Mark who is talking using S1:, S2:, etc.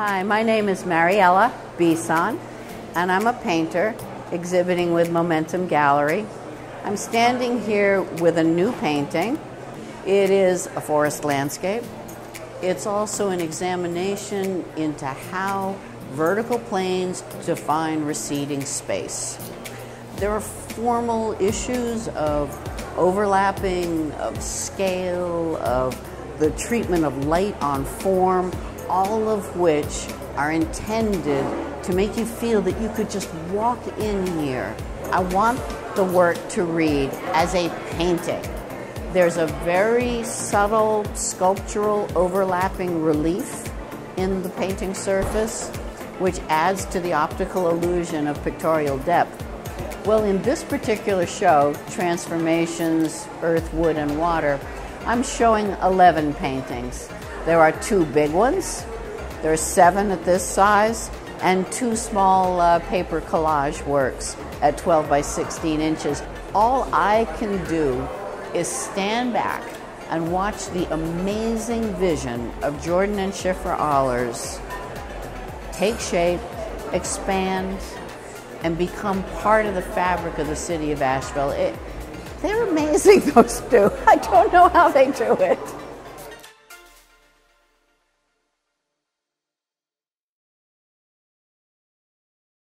S1: Hi, my name is Mariella Bisson, and I'm a painter exhibiting with Momentum Gallery. I'm standing here with a new painting. It is a forest landscape. It's also an examination into how vertical planes define receding space. There are formal issues of overlapping, of scale, of the treatment of light on form, all of which are intended to make you feel that you could just walk in here. I want the work to read as a painting. There's a very subtle sculptural overlapping relief in the painting surface, which adds to the optical illusion of pictorial depth. Well, in this particular show, Transformations, Earth, Wood, and Water, I'm showing 11 paintings. There are two big ones, there are seven at this size, and two small uh, paper collage works at 12 by 16 inches. All I can do is stand back and watch the amazing vision of Jordan and Schiffer Ahlers take shape, expand, and become part of the fabric of the city of Asheville. It, they're amazing, those two. I don't know how they do it.